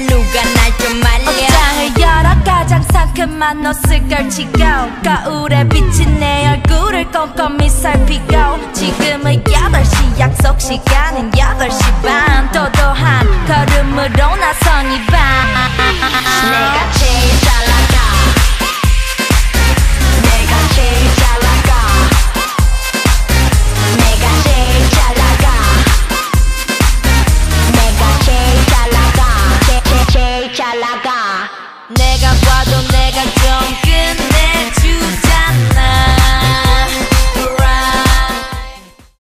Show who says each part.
Speaker 1: 누가 날 좀 말려.
Speaker 2: 옷장을 열어 가장 상큼한 옷을 걸치고 거울에 비친 내 얼굴을 꼼꼼히 살피고 지금은 8시 약속 시간은 8시 반. 도도한 걸음으로 나선 이밤 내가 봐도 내가 좀